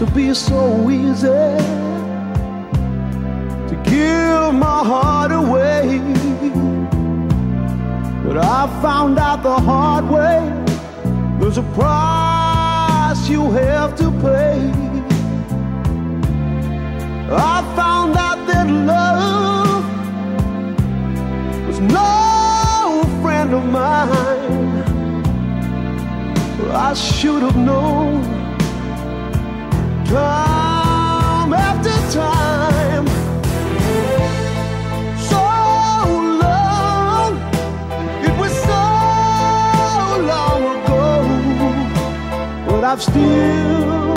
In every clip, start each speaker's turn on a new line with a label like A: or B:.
A: to be so easy to give my heart away. But I found out the hard way there's a price you have to pay. I found out that love was no friend of mine. I should have known time after time. So long, it was so long ago, but I've still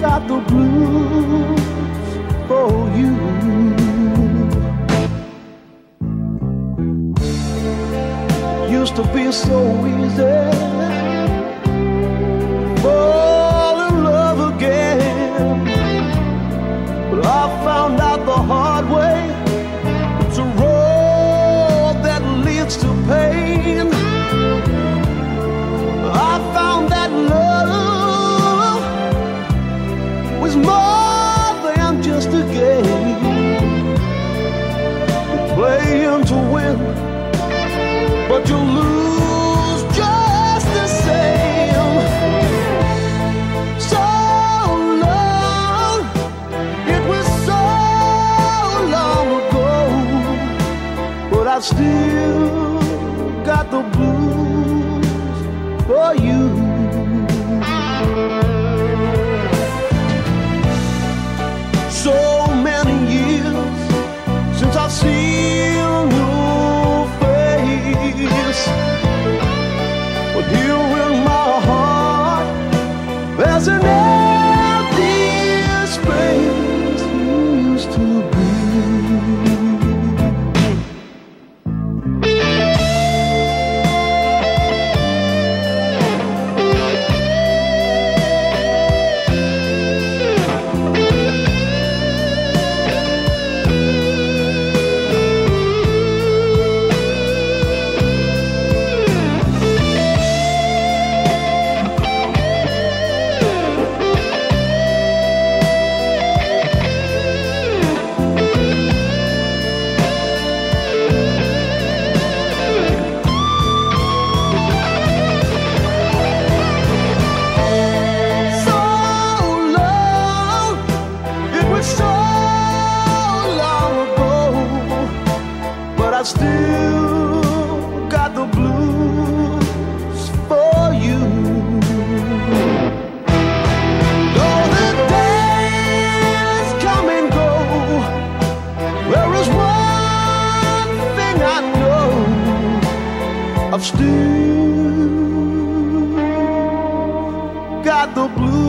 A: got the blues for you. Used to be so easy. I found out the hard way. It's a road that leads to pain. I found that love was more than just a game. Playing to win, but you lose I've still got the blues for you. still got the blues for you. Though the days come and go, there is one thing I know I've still got the blues.